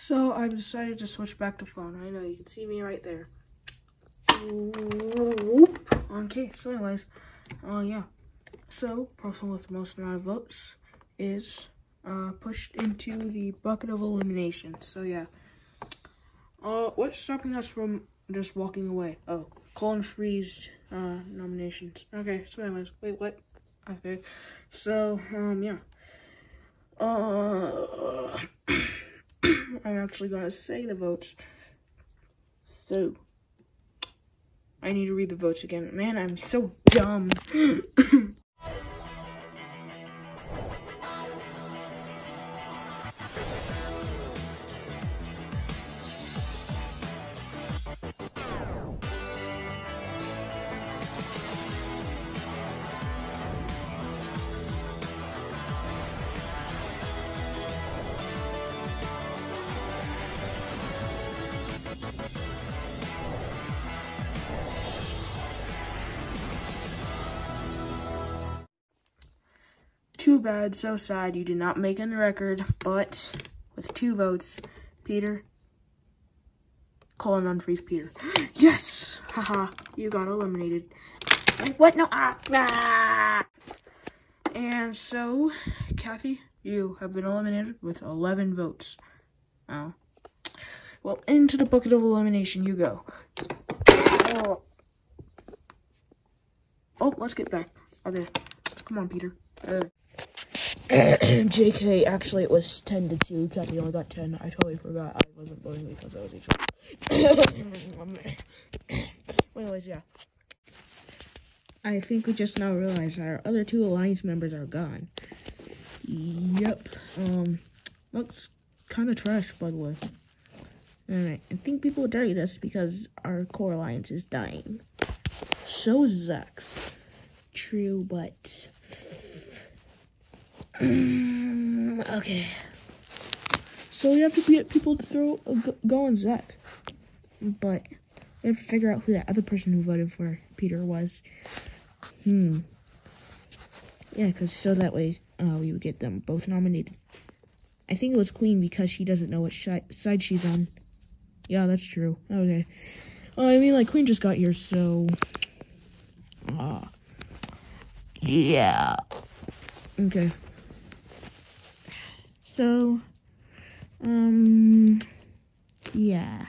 So I've decided to switch back to phone. I know you can see me right there. Okay, so anyways, uh, yeah. So, person with the most amount of votes is uh, pushed into the bucket of elimination. So, yeah. Uh, what's stopping us from just walking away? Oh, Colin Freeze uh, nominations. Okay, so anyways, wait, what? Okay, so, um, yeah. Uh, I'm actually gonna say the votes. So, I need to read the votes again. Man, I'm so dumb. Too bad, so sad you did not make a record, but with two votes, Peter, Colin unfreeze Peter. Yes! Haha, you got eliminated. What? No, ah, ah! And so, Kathy, you have been eliminated with 11 votes. Oh. Well, into the bucket of elimination you go. Oh, oh let's get back. Okay, come on, Peter. Uh. JK, actually it was 10 to 2. Kathy only got 10. I totally forgot. I wasn't voting because I was HR. Anyways, yeah. I think we just now realized our other two alliance members are gone. Yep. Um, looks kind of trash, by the way. Alright, I think people would tell this because our core alliance is dying. So is Zach's. True, but okay. So we have to get people to throw go, go on Zach. But we have to figure out who that other person who voted for Peter was. Hmm. Yeah, because so that way uh, we would get them both nominated. I think it was Queen because she doesn't know what side she's on. Yeah, that's true. Okay. Well, I mean, like, Queen just got here, so... Uh, yeah. Okay. So, um, yeah.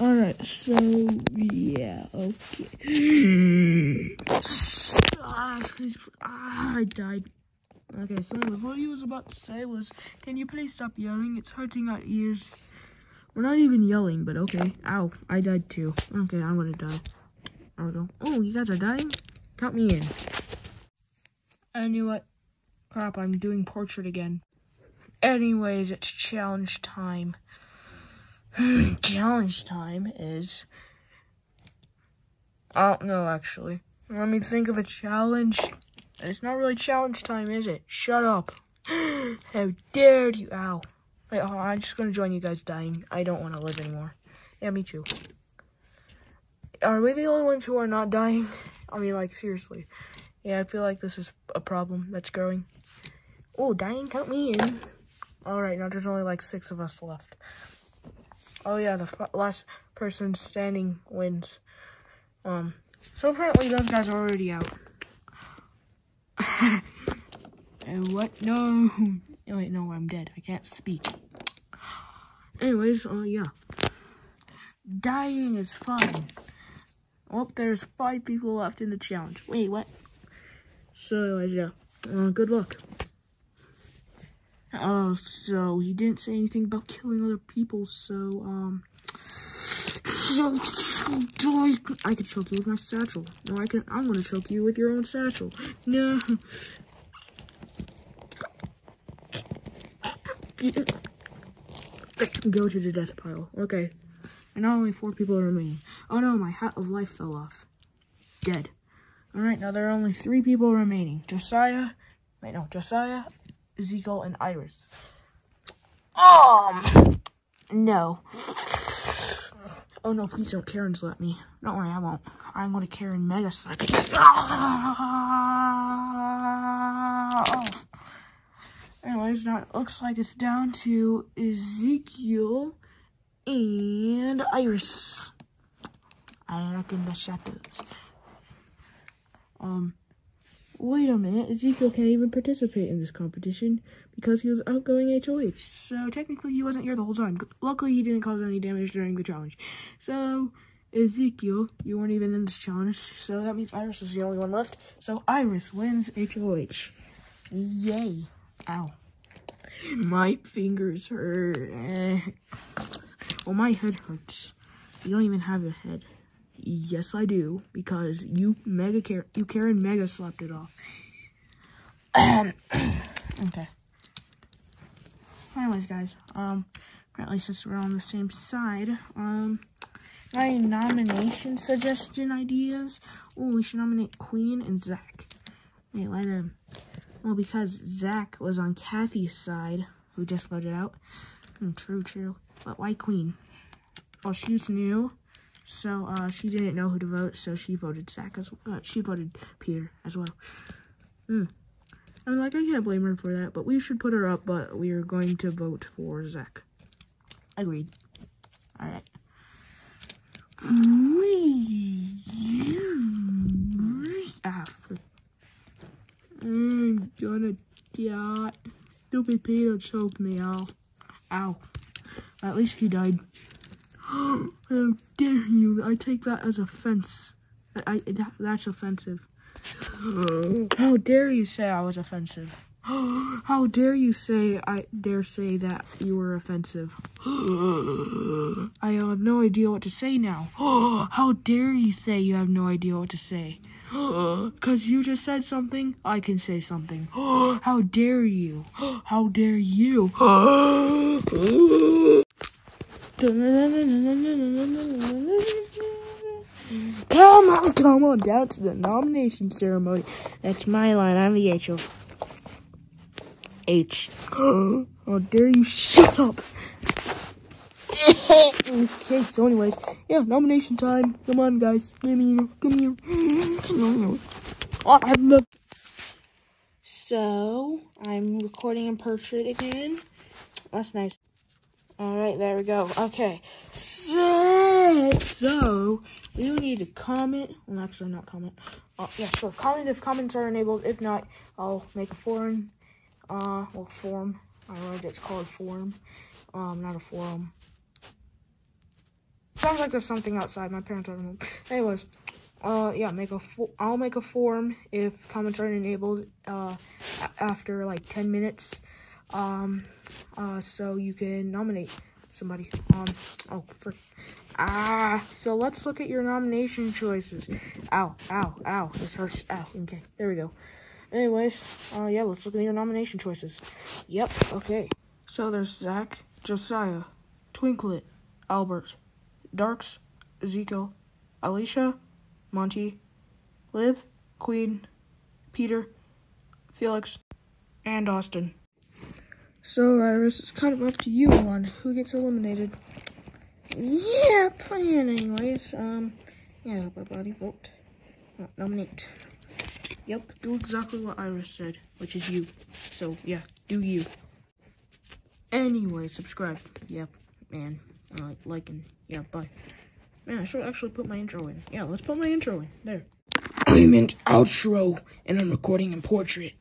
Alright, so, yeah, okay. ah, I died. Okay, so what he was about to say was, can you please stop yelling? It's hurting our ears. We're not even yelling, but okay. Ow, I died too. Okay, I'm gonna die. I. Oh, you guys are dying? Count me in. What. Crap, I'm doing portrait again. Anyways, it's challenge time. challenge time is... I don't know, actually. Let me think of a challenge. It's not really challenge time, is it? Shut up. How dare you? Ow. Wait, on, I'm just gonna join you guys dying. I don't want to live anymore. Yeah, me too. Are we the only ones who are not dying? I mean, like, seriously. Yeah, I feel like this is a problem that's growing. Oh, dying, count me in. Alright, now there's only like six of us left. Oh yeah, the last person standing wins. Um, so apparently those guys are already out. and what? No. Oh, wait, no, I'm dead. I can't speak. Anyways, oh uh, yeah. Dying is fun. Well, there's five people left in the challenge. Wait, what? So, yeah. Uh, good luck. Oh, so he didn't say anything about killing other people, so, um... I could choke you with my satchel. No, I can- I'm gonna choke you with your own satchel. No. Go to the death pile. Okay. And now only four people are remaining. Oh no, my hat of life fell off. Dead. Alright, now there are only three people remaining. Josiah, wait no, Josiah, Ezekiel, and Iris. Um, no. Oh no, please don't Karen's let me. Don't worry, I won't. I'm gonna Karen Mega Psychic. Anyways, now it looks like it's down to Ezekiel and Iris. I reckon the shadows. Um, wait a minute. Ezekiel can't even participate in this competition because he was outgoing HOH. So technically he wasn't here the whole time. Luckily he didn't cause any damage during the challenge. So Ezekiel, you weren't even in this challenge. So that means Iris is the only one left. So Iris wins HOH. Yay. Ow. My fingers hurt. Eh. well, my head hurts. You don't even have a head. Yes, I do, because you mega care you Karen mega slapped it off. okay. Anyways, guys, um, apparently since we're on the same side, um, my nomination suggestion ideas. Oh, we should nominate Queen and Zach. Wait, why them? Well, because Zach was on Kathy's side, who just voted out. Mm, true, true. But why Queen? Oh, she's new. So uh, she didn't know who to vote, so she voted Zach as uh, she voted Peter as well. Mm. I mean, like I can't blame her for that, but we should put her up. But we are going to vote for Zach. Agreed. All right. Ah, I'm gonna die. Stupid Peter choked me. Ow. Ow. At least he died. How dare you? I take that as offense. I, I that, that's offensive. How dare you say I was offensive? How dare you say I dare say that you were offensive? I have no idea what to say now. How dare you say you have no idea what to say? Cause you just said something, I can say something. How dare you? How dare you? Come on, come on, down to the nomination ceremony. That's my line. I'm the H. H. How dare you shut up? okay, so anyways, yeah, nomination time. Come on, guys. Come here. Come here. Oh, so, I'm recording in portrait again. That's nice. Alright, there we go. Okay. So, so you need to comment. Well, actually, not comment. Uh, yeah, sure. Comment if comments are enabled. If not, I'll make a forum. Uh, well, form. I don't know if it's called forum. Um, not a forum. Sounds like there's something outside. My parents don't know. Anyways, uh, yeah, make a. I'll make a form if comments are enabled. Uh, after like 10 minutes. Um, uh, so you can nominate somebody. Um, oh, for, ah, so let's look at your nomination choices. Ow, ow, ow, this hurts. Ow, okay, there we go. Anyways, uh, yeah, let's look at your nomination choices. Yep, okay. So there's Zach, Josiah, Twinklet, Albert, Darks, Ezekiel, Alicia, Monty, Liv, Queen, Peter, Felix, and Austin. So, Iris, it's kind of up to you on who gets eliminated. Yeah, plan anyways. Um, yeah, everybody vote. nominate. Yep, do exactly what Iris said, which is you. So, yeah, do you. Anyway, subscribe. Yep, man. Uh, like and, yeah, bye. Man, I should actually put my intro in. Yeah, let's put my intro in. There. I meant outro, and I'm recording in portrait.